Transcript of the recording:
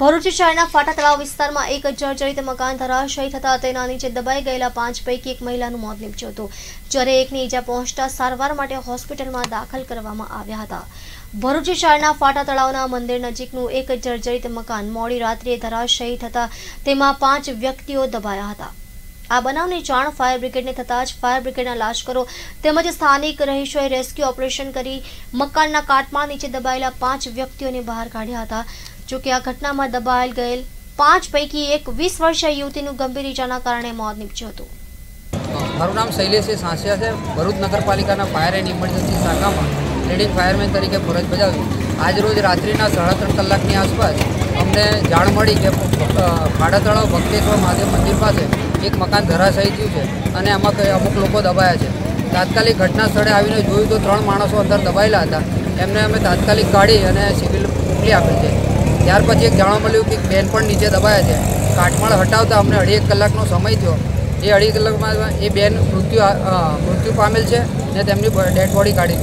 ભરૂચ શહેરના ફાટા તળાવ વિસ્તારમાં એક જર્જરિત મકાન ધરાશયી થતા તેના નીચે દબાઈ ગયેલા પાંચ પૈકી એક મહિલાનું મોત નીપજ્યું હતું, જ્યારે એકની ઈજા પહોંચતા સારવાર માટે હોસ્પિટલમાં દાખલ કરવામાં આવ્યા હતા. ભરૂચ શહેરના ફાટા તળાવના મંદિર નજીકનું એક જર્જરિત મકાન મોડી રાત્રિએ ધરાશયી થતા તેમાં પાંચ વ્યક્તિઓ દબાયા હતા. આ બનાવની જાણ ફાયર બ્રિગેડને થતાં જ ફાયર બ્રિગેડના લાશ્કરો તેમજ સ્થાનિક રહીશોએ રેસ્ક્યુ ઓપરેશન કરી મકાનના કાટમાળ નીચે દબાયેલા પાંચ વ્યક્તિઓને બહાર કાઢ્યા હતા. જોકે આ ઘટનામાં દબાયેલ ગયેલ પાંચ પૈકી એક વીસ વર્ષીય યુવતીનું ગંભીર ઇજાના કારણે મોત નીપજ્યું હતું. મારું નામ શૈલેષ સાંસિયા છે. ભરૂચ નગરપાલિકાના ફાયર એન્ડ ઇમરજન્સી શાખામાં લીડિંગ ફાયરમેન તરીકે ફરજ બજાવી. આજ રોજ રાત્રિના સાડા ત્રણ કલાકની આસપાસ અમને જાણ મળી કે ખાડા તળાવ ભક્તેશ્વર મહાદેવ મંદિર પાસે એક મકાન ધરાશાયી થયું છે અને આમાં અમુક લોકો દબાયા છે. તાત્કાલિક ઘટના સ્થળે આવીને જોયું તો ત્રણ માણસો અંદર દબાયેલા હતા. એમને અમે તાત્કાલિક કાઢી અને સિવિલ મોકલી આપેલ છે. ત્યાર પછી એક જાણવા મળ્યું કે બેન પણ નીચે દબાયા છે. કાટમાળ હટાવતા અમને અઢી એક કલાકનો સમય થયો. એ અઢી કલાકમાં એ બેન મૃત્યુ મૃત્યુ પામેલ છે ને તેમની ડેડ બોડી કાઢી.